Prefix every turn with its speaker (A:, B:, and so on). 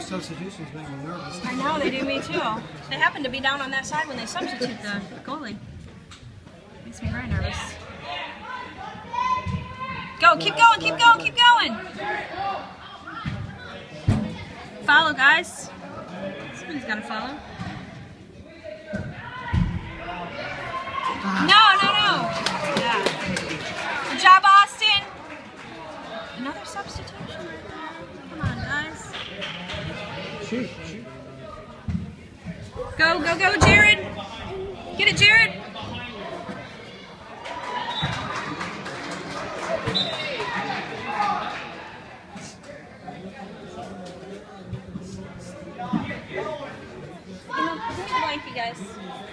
A: Substitutions make me nervous.
B: I know, they do me too. They happen to be down on that side when they substitute the goalie. Makes me very nervous. Go, keep going, keep going, keep going. Follow, guys. Somebody's got to follow. No, no, no. Yeah. Good job, Austin. Another substitution. Come on, guys.
A: Shoot.
B: Go, go, go, Jared. Get it, Jared. Thank you guys.